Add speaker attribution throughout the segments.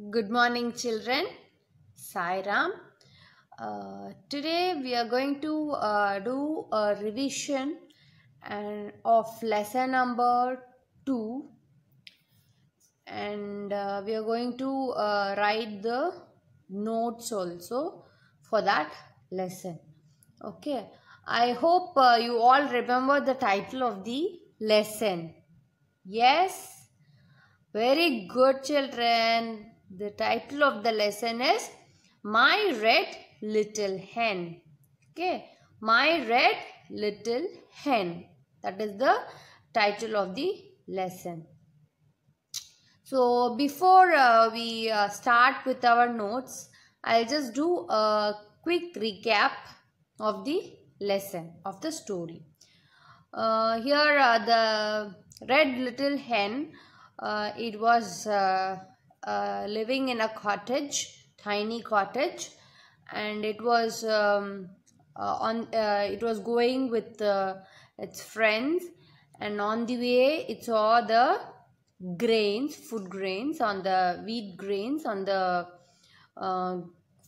Speaker 1: Good morning, children. Sairam. Uh, today we are going to uh, do a revision and of lesson number two, and uh, we are going to uh, write the notes also for that lesson. Okay. I hope uh, you all remember the title of the lesson. Yes. Very good, children. The title of the lesson is My Red Little Hen. Okay, My Red Little Hen. That is the title of the lesson. So, before uh, we uh, start with our notes, I'll just do a quick recap of the lesson, of the story. Uh, here, uh, the red little hen uh, it was uh, living in a cottage tiny cottage and it was um, uh, on uh, it was going with its friends and on the way it saw the grains food grains on the wheat grains on the uh,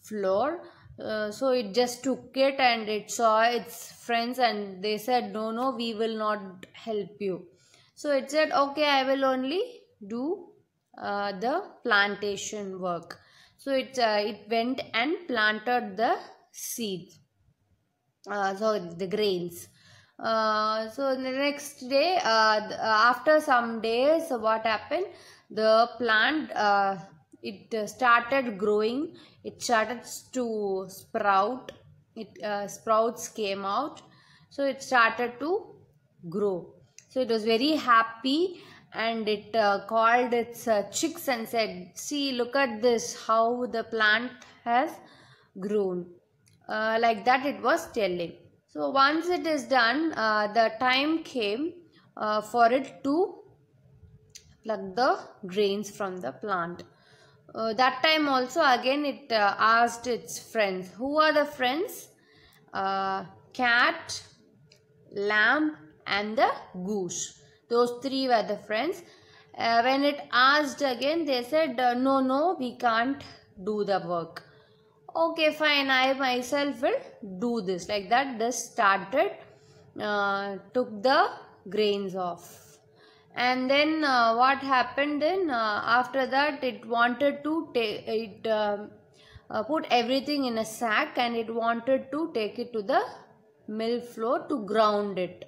Speaker 1: floor. Uh, so it just took it and it saw its friends and they said no no we will not help you. So it said okay i will only do uh, the plantation work. So it uh, it went and planted the seeds uh, so the grains. Uh, so the next day uh, after some days what happened? The plant uh, it uh, started growing. It started to sprout. It uh, sprouts came out. So it started to grow. So it was very happy and it uh, called its uh, chicks and said see look at this how the plant has grown. Uh, like that it was telling. So once it is done uh, the time came uh, for it to pluck the grains from the plant. Uh, that time also again it asked its friends who are the friends? Cat lamb and the goose those three were the friends. Uh, when it asked again they said uh, no no we can't do the work. Okay fine i myself will do this. Like that this started uh, took the grains off. And then uh, what happened then uh, after that it wanted to take it um, uh, put everything in a sack and it wanted to take it to the mill floor to ground it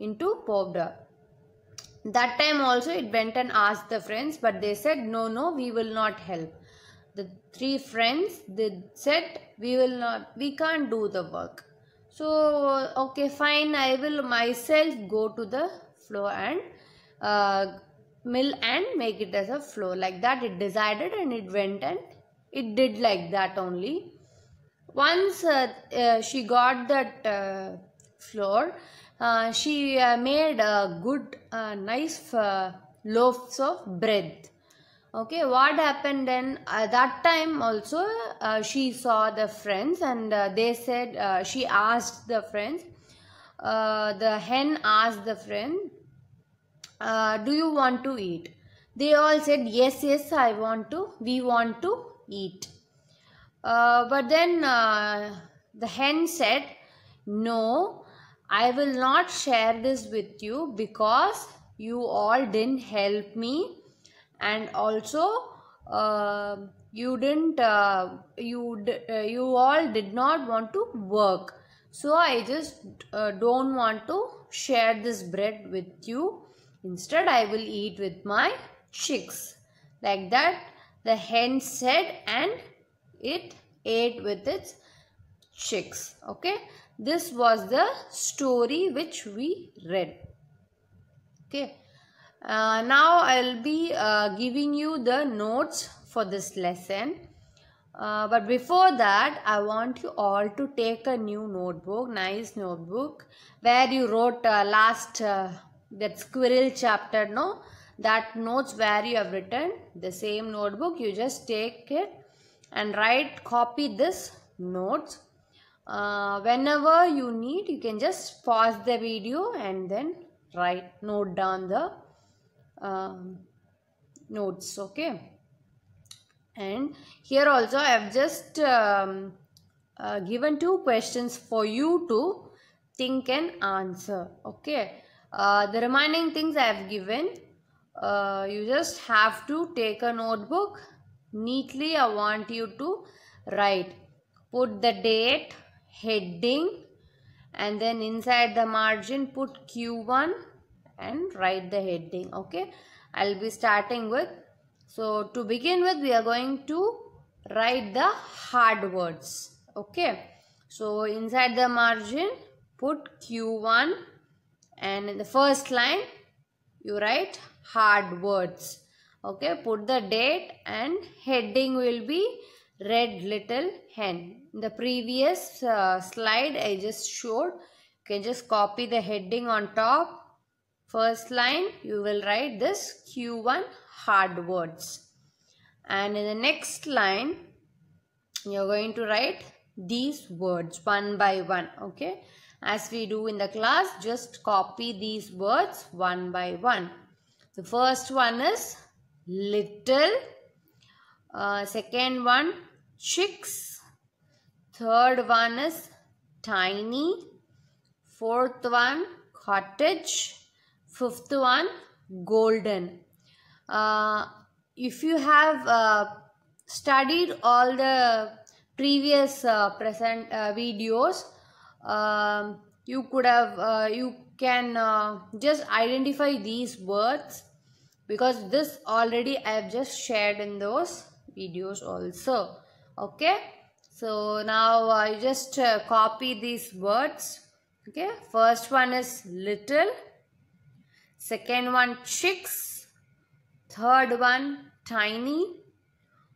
Speaker 1: into powder that time also it went and asked the friends but they said no no we will not help. The three friends they said we will not we can't do the work. So okay fine i will myself go to the flour and uh, mill and make it as a flour. Like that it decided and it went and it did like that only. Once uh, uh, she got that uh, flour uh, she uh, made a good uh, nice uh, loaves of bread. Okay what happened then? Uh, that time also she saw the friends and they said she asked the friends the hen asked the friend do you want to eat? They all said yes yes i want to we want to eat. But then the hen said no i will not share this with you because you all didn't help me. And also uh, you didn't uh, you uh, you all did not want to work. So i just uh, don't want to share this bread with you. Instead i will eat with my chicks. Like that the hen said and it ate with its chicks. Okay this was the story which we read. Okay. Uh, now i'll be uh, giving you the notes for this lesson. Uh, but before that i want you all to take a new notebook nice notebook where you wrote uh, last uh, that squirrel chapter no? That notes where you have written the same notebook. You just take it and write copy this notes uh, whenever you need you can just pause the video and then write note down the um, notes okay? And here also I have just um, uh, given two questions for you to think and answer okay? Uh, the remaining things I have given uh, you just have to take a notebook. Neatly I want you to write. Put the date heading and then inside the margin put q1 and write the heading okay? I'll be starting with so to begin with we are going to write the hard words okay? So inside the margin put q1 and in the first line you write hard words okay? Put the date and heading will be red little hen. In the previous uh, slide i just showed. You can just copy the heading on top. First line you will write this q1 hard words and in the next line you're going to write these words one by one okay? As we do in the class just copy these words one by one. The first one is little. Uh, second one chicks. Third one is tiny. Fourth one cottage. Fifth one golden. Uh, if you have uh, studied all the previous uh, present uh, videos um, you could have uh, you can uh, just identify these words because this already I have just shared in those videos also okay? So now I just uh, copy these words. Okay? First one is little. Second one chicks. Third one tiny.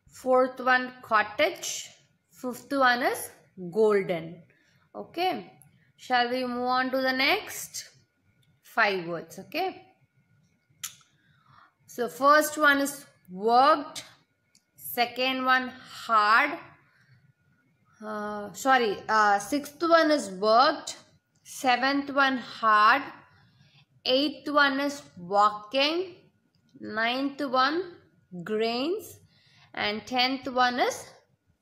Speaker 1: Fourth one cottage. Fifth one is golden. Okay? Shall we move on to the next? Five words okay? So first one is worked second one hard. Uh, sorry uh, sixth one is worked. Seventh one hard. Eighth one is walking. Ninth one grains. And tenth one is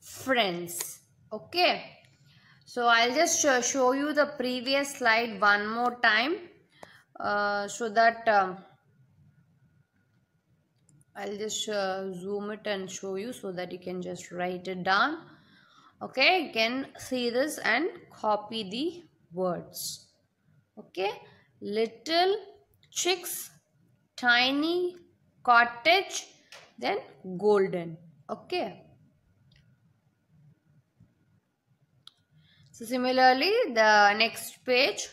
Speaker 1: friends. Okay. So I'll just show, show you the previous slide one more time. Uh, so that um, I'll just uh, zoom it and show you so that you can just write it down. Okay, you can see this and copy the words. Okay, little chicks, tiny cottage, then golden. Okay. So similarly, the next page,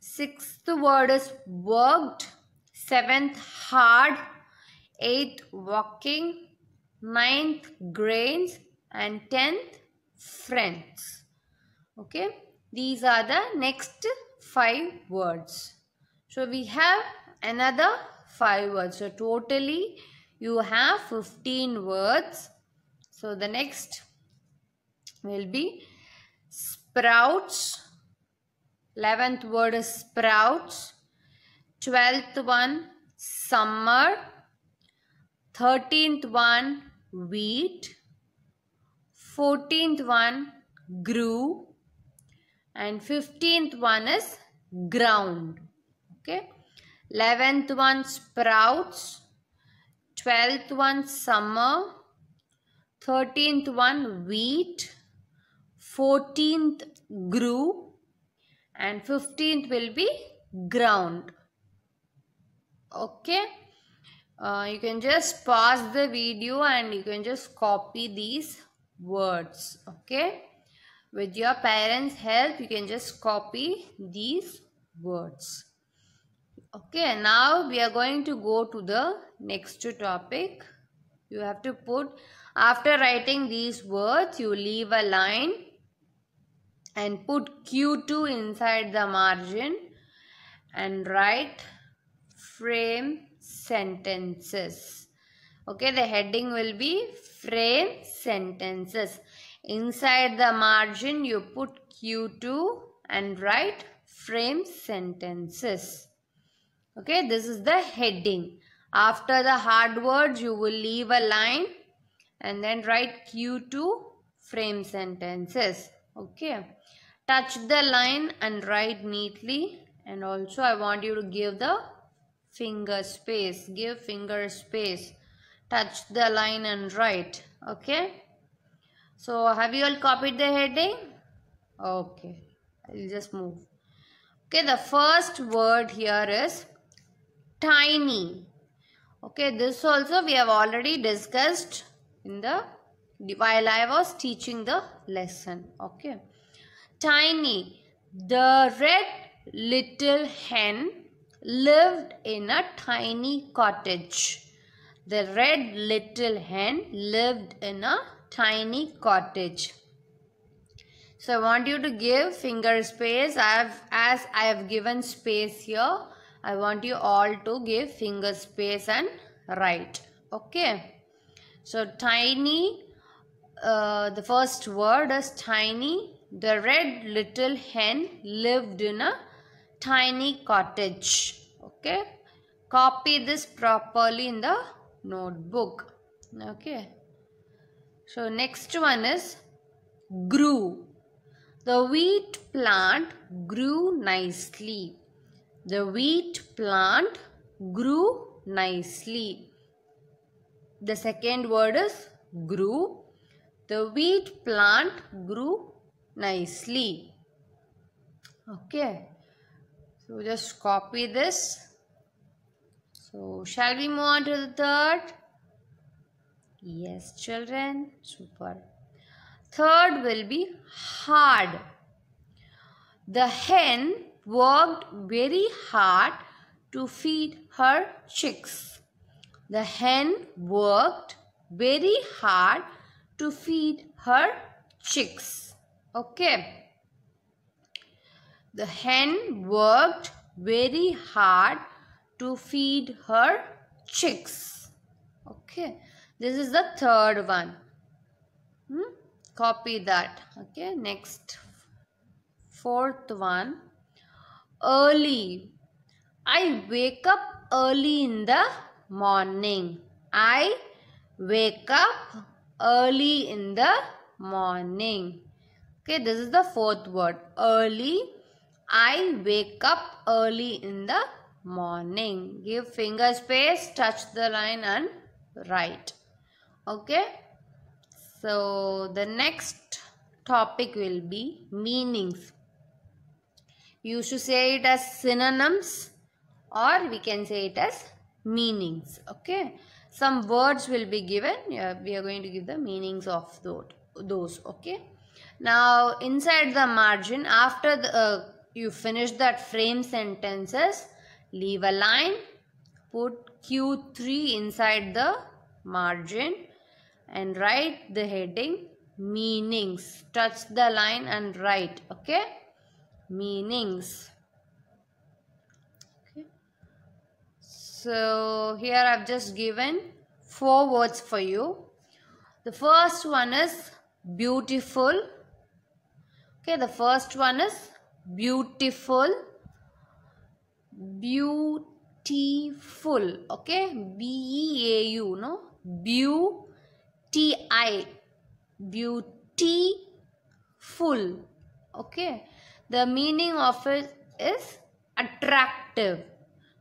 Speaker 1: sixth word is worked, seventh hard, eighth walking, ninth grains, and tenth friends. Okay, these are the next five words. So we have another five words. So totally you have 15 words. So the next will be sprouts 11th word is sprouts 12th one summer 13th one wheat. 14th one grew. And 15th one is ground. Okay? 11th one sprouts. 12th one summer. 13th one wheat. 14th grew. And 15th will be ground. Okay uh, you can just pause the video and you can just copy these words okay? With your parents help you can just copy these words okay? Now we are going to go to the next topic. You have to put after writing these words you leave a line and put Q2 inside the margin and write frame sentences. Okay, the heading will be frame sentences. Inside the margin, you put Q2 and write frame sentences. Okay, this is the heading. After the hard words, you will leave a line and then write Q2 frame sentences. Okay. Touch the line and write neatly and also I want you to give the finger space. Give finger space. Touch the line and write. Okay. So have you all copied the heading? Okay. I'll just move. Okay, the first word here is tiny. Okay, this also we have already discussed in the while I was teaching the lesson. Okay, tiny. The red little hen lived in a tiny cottage. The red little hen lived in a tiny cottage. So I want you to give finger space. I have as I have given space here. I want you all to give finger space and write. Okay. So tiny. Uh, the first word is tiny. The red little hen lived in a tiny cottage. Okay. Copy this properly in the notebook. Okay. So next one is grew. The wheat plant grew nicely. The wheat plant grew nicely. The second word is grew. The wheat plant grew nicely. Okay. So just copy this. So shall we move on to the third? Yes, children. Super. Third will be hard. The hen worked very hard to feed her chicks. The hen worked very hard to feed her chicks. Okay. The hen worked very hard to feed her chicks. Okay. This is the third one. Hmm? copy that okay next fourth one early i wake up early in the morning i wake up early in the morning okay this is the fourth word early i wake up early in the morning give finger space touch the line and write okay so the next topic will be meanings. You should say it as synonyms or we can say it as meanings. Okay. Some words will be given. Yeah, we are going to give the meanings of those. those okay. Now inside the margin after the, uh, you finish that frame sentences leave a line put Q3 inside the margin and write the heading meanings. Touch the line and write. Okay. Meanings. Okay. So here I've just given four words for you. The first one is beautiful. Okay, the first one is beautiful. Beautiful. Okay, B E A U. No, beautiful T-I, beautiful. Okay. The meaning of it is attractive.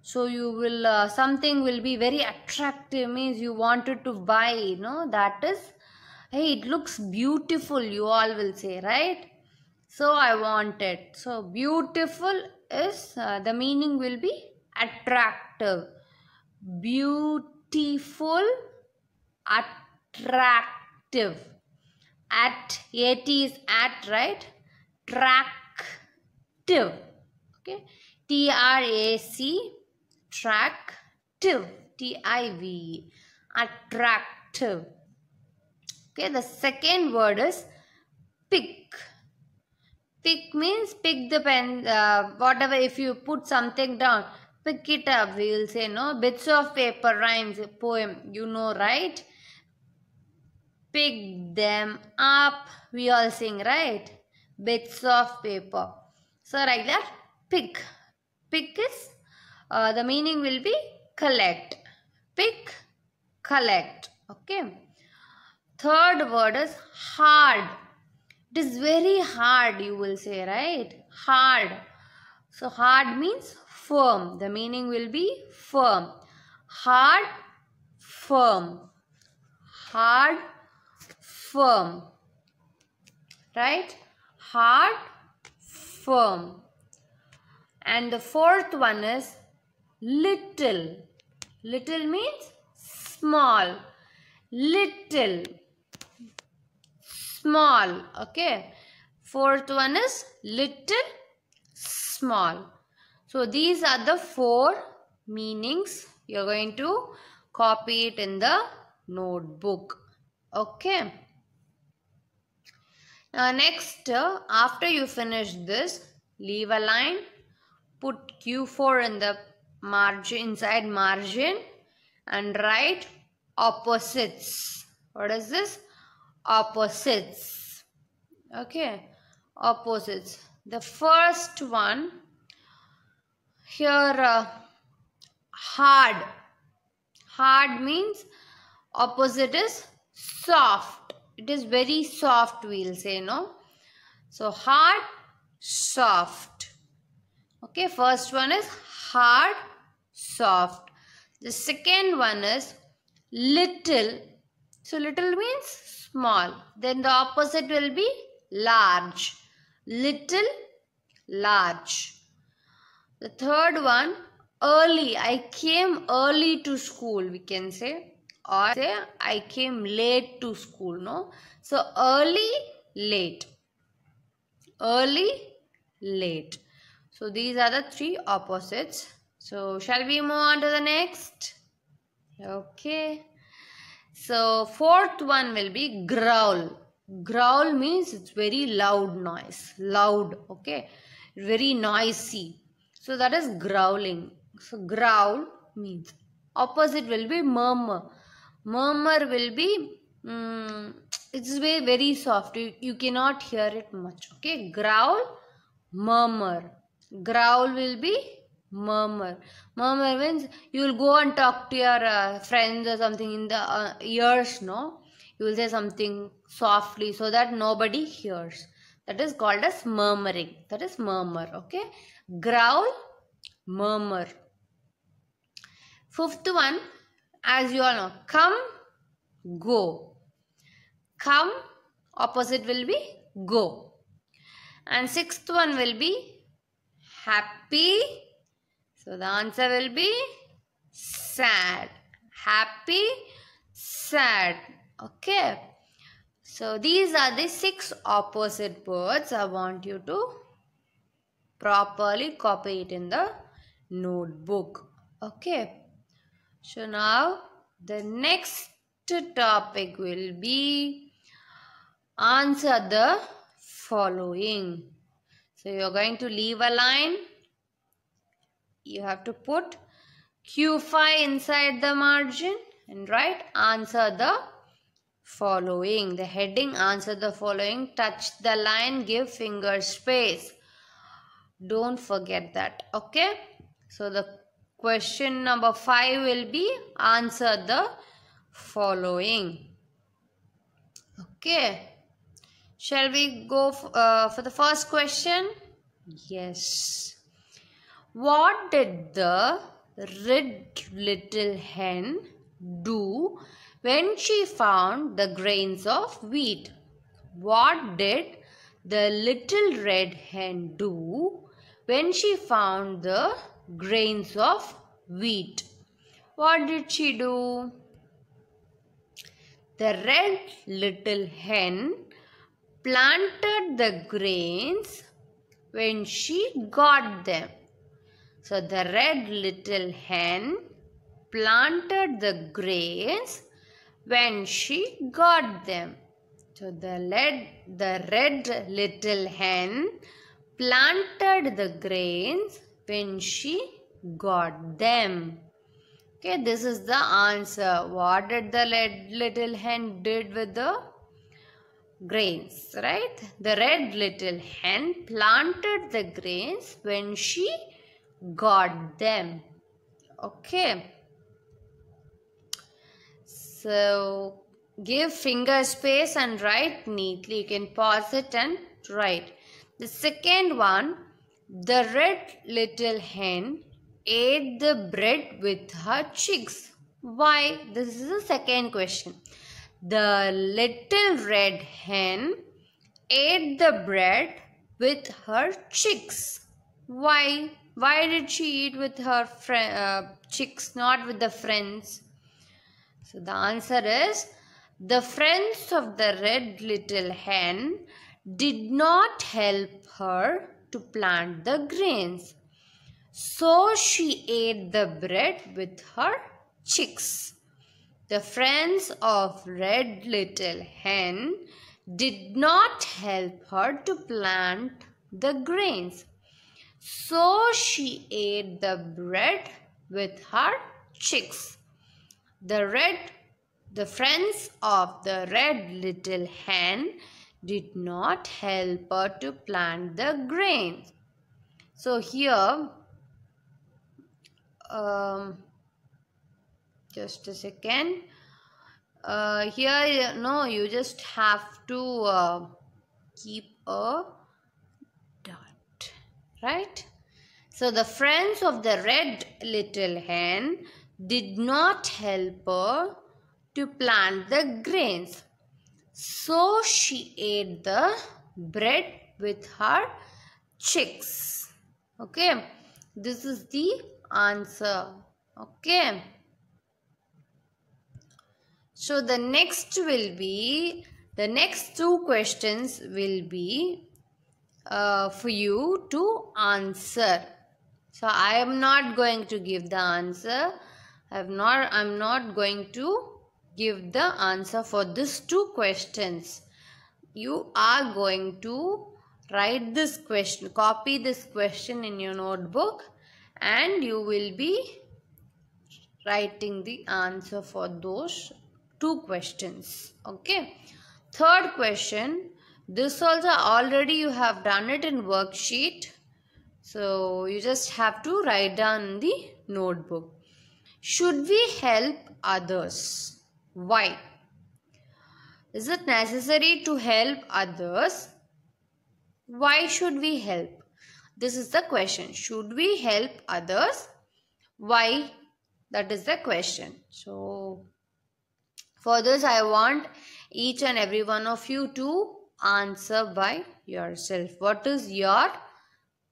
Speaker 1: So you will, uh, something will be very attractive means you wanted to buy, you know, that is, hey, it looks beautiful, you all will say, right? So I want it. So beautiful is, uh, the meaning will be attractive. Beautiful, attractive. At at is at right? Tractive. Okay? T r a c tractive. T I V, attractive. Okay? The second word is pick pick means pick the pen uh, whatever if you put something down pick it up we will say no bits of paper rhymes poem you know right pick them up. We all sing, right? Bits of paper. So, like that, pick. Pick is, uh, the meaning will be collect. Pick, collect. Okay. third word is hard. It is very hard, you will say, right? Hard. So, hard means firm. The meaning will be firm. Hard, firm. Hard, firm. Right? Hard, firm. And the fourth one is little. Little means small. Little. Small. Okay. Fourth one is little, small. So these are the four meanings. You're going to copy it in the notebook. Okay. Now next, uh, after you finish this, leave a line, put Q4 in the margin, inside margin and write opposites. What is this? Opposites. Okay. Opposites. The first one, here uh, hard. Hard means opposite is soft. It is very soft we'll say no. So hard, soft. Okay, first one is hard, soft. The second one is little. So little means small. Then the opposite will be large. Little, large. The third one, early. I came early to school, we can say. Or say, I came late to school, no? So early, late. Early, late. So these are the three opposites. So shall we move on to the next? Okay. So fourth one will be growl. Growl means it's very loud noise. Loud. Okay. Very noisy. So that is growling. So growl means opposite will be murmur. Murmur will be um, it's very very soft. You, you cannot hear it much. Okay. Growl, murmur. Growl will be murmur. Murmur means you will go and talk to your uh, friends or something in the uh, ears, no? You will say something softly so that nobody hears. That is called as murmuring. That is murmur, okay? Growl, murmur. Fifth one, as you all know, come, go. Come, opposite will be go. And sixth one will be happy. So the answer will be sad. Happy, sad. Okay. So these are the six opposite words. I want you to properly copy it in the notebook. Okay. So now the next topic will be answer the following. So you're going to leave a line. You have to put Q5 inside the margin and write answer the following. The heading answer the following. Touch the line, give finger space. Don't forget that. Okay. So the question number 5 will be answer the following. Okay. Shall we go uh, for the first question? Yes. What did the red little hen do when she found the grains of wheat? What did the little red hen do when she found the grains of wheat? What did she do? The red little hen planted the grains when she got them. So the red little hen planted the grains when she got them. So the red, the red little hen planted the grains when she got them. Okay, this is the answer. What did the red little hen did with the grains, right? The red little hen planted the grains when she got them. Okay. So, give finger space and write neatly. You can pause it and write. The second one, the red little hen ate the bread with her cheeks. Why? This is the second question. The little red hen ate the bread with her chicks. Why? Why did she eat with her uh, chicks, not with the friends? So the answer is the friends of the red little hen did not help her to plant the grains. So she ate the bread with her chicks. The friends of red little hen did not help her to plant the grains. So she ate the bread with her chicks. The red the friends of the red little hen did not help her to plant the grains. So here um, just a second uh, here no you just have to uh, keep a right? So the friends of the red little hen did not help her to plant the grains. So she ate the bread with her chicks. Okay? This is the answer. Okay? So the next will be, the next two questions will be uh, for you to answer. So I am not going to give the answer. I have not, I'm not going to give the answer for these two questions. You are going to write this question, copy this question in your notebook and you will be writing the answer for those two questions okay third question this also already you have done it in worksheet. So you just have to write down the notebook. Should we help others? Why? Is it necessary to help others? Why should we help? This is the question. Should we help others? Why? That is the question. So for this, I want each and every one of you to answer by yourself. What is your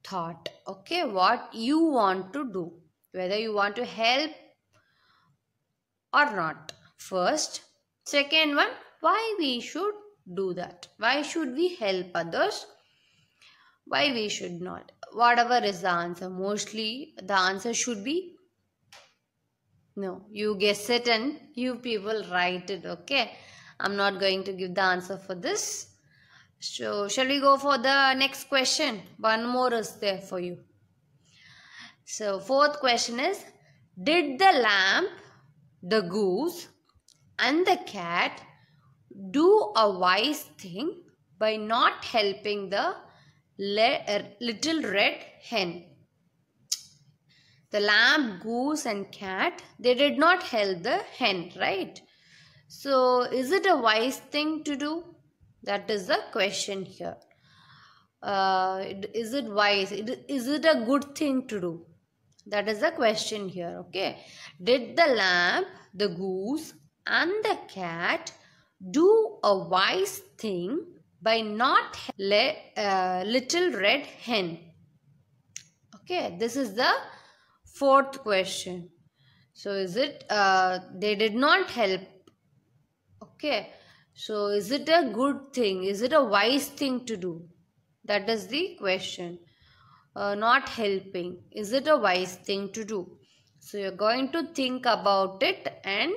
Speaker 1: thought? Okay, what you want to do. Whether you want to help or not. First. Second one, why we should do that. Why should we help others? Why we should not. Whatever is the answer. Mostly the answer should be no, you guess it and you people write it, okay? I'm not going to give the answer for this. So, shall we go for the next question? One more is there for you. So, fourth question is Did the lamb, the goose, and the cat do a wise thing by not helping the uh, little red hen? the lamb, goose and cat, they did not help the hen, right? So, is it a wise thing to do? That is the question here. Uh, is it wise? Is it a good thing to do? That is the question here, okay? Did the lamb, the goose and the cat do a wise thing by not le uh, little red hen? Okay, this is the Fourth question. So is it, uh, they did not help. Okay. So is it a good thing? Is it a wise thing to do? That is the question. Uh, not helping. Is it a wise thing to do? So you're going to think about it and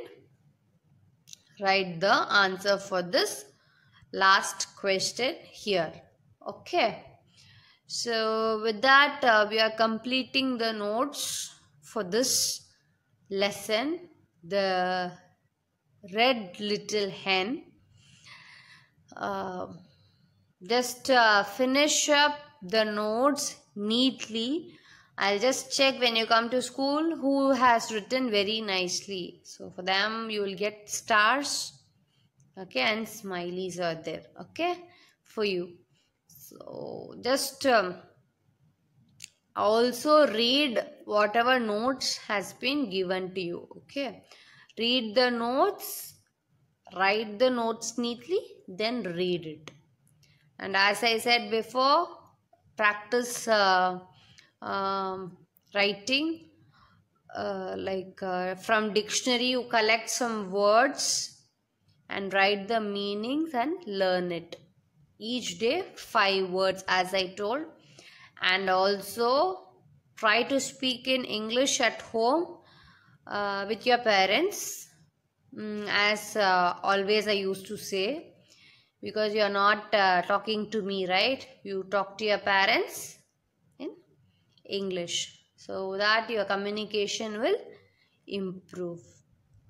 Speaker 1: write the answer for this last question here. Okay. So with that uh, we are completing the notes for this lesson the red little hen. Uh, just uh, finish up the notes neatly. I'll just check when you come to school who has written very nicely. So for them you will get stars. Okay and smileys are there. Okay for you. So just um, also read whatever notes has been given to you. Okay read the notes write the notes neatly then read it. And as i said before practice uh, um, writing uh, like uh, from dictionary you collect some words and write the meanings and learn it. Each day five words as i told. And also try to speak in English at home uh, with your parents mm, as uh, always I used to say because you are not uh, talking to me right you talk to your parents in English so that your communication will improve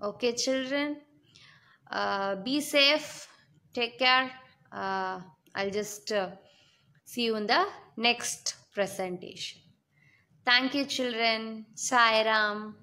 Speaker 1: okay children uh, be safe take care uh, I'll just uh, see you in the next presentation. Thank you children. Sai Ram.